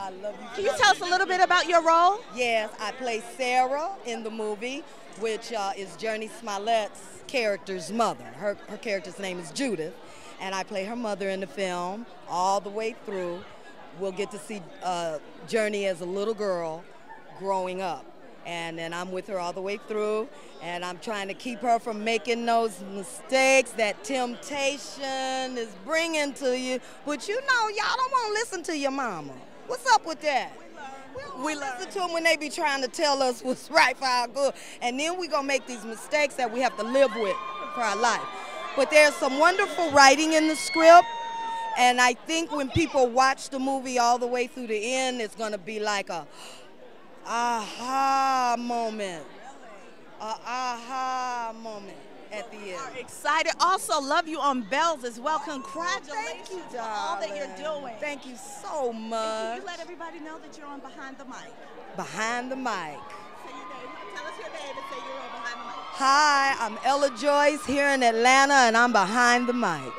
I love you. Can you tell us a little bit about your role? Yes, I play Sarah in the movie, which uh, is Jurnee Smollett's character's mother. Her, her character's name is Judith, and I play her mother in the film all the way through. We'll get to see uh, Jurnee as a little girl growing up. And then I'm with her all the way through, and I'm trying to keep her from making those mistakes that temptation is bringing to you. But you know, y'all don't want to listen to your mama. What's up with that? We listen to them when they be trying to tell us what's right for our good. And then we going to make these mistakes that we have to live with for our life. But there's some wonderful writing in the script. And I think when people watch the movie all the way through the end, it's going to be like a aha moment. A aha moment at the end. Excited. Also, love you on Belle's as well. Oh, Congratulations Thank you, for all that you're doing. Thank you so much. Can you let everybody know that you're on Behind the Mic? Behind the mic. Say your name. Tell us your name say you're on Behind the Mic. Hi, I'm Ella Joyce here in Atlanta, and I'm behind the mic.